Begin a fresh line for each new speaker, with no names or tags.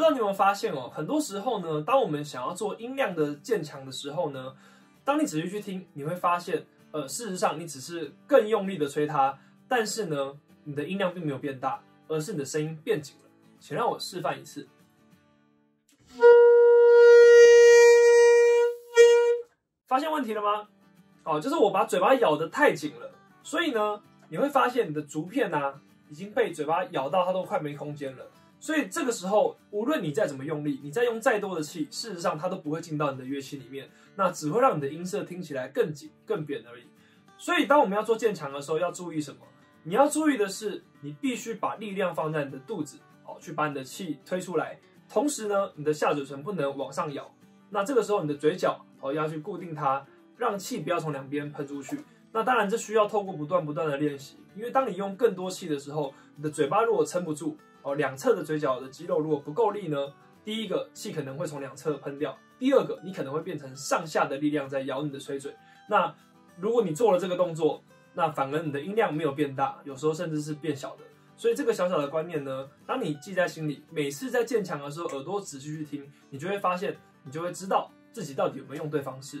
不知道你有没有发现哦，很多时候呢，当我们想要做音量的渐强的时候呢，当你仔细去听，你会发现，呃，事实上你只是更用力的吹它，但是呢，你的音量并没有变大，而是你的声音变紧了。请让我示范一次。发现问题了吗？哦，就是我把嘴巴咬得太紧了，所以呢，你会发现你的竹片呐已经被嘴巴咬到，它都快没空间了。所以这个时候，无论你再怎么用力，你再用再多的气，事实上它都不会进到你的乐器里面，那只会让你的音色听起来更紧、更扁而已。所以，当我们要做渐强的时候，要注意什么？你要注意的是，你必须把力量放在你的肚子，哦，去把你的气推出来。同时呢，你的下嘴唇不能往上咬。那这个时候，你的嘴角哦要去固定它，让气不要从两边喷出去。那当然，这需要透过不断不断的练习，因为当你用更多气的时候，你的嘴巴如果撑不住。哦，两侧的嘴角的肌肉如果不够力呢，第一个气可能会从两侧喷掉，第二个你可能会变成上下的力量在咬你的吹嘴。那如果你做了这个动作，那反而你的音量没有变大，有时候甚至是变小的。所以这个小小的观念呢，当你记在心里，每次在渐强的时候，耳朵仔细去听，你就会发现，你就会知道自己到底有没有用对方式。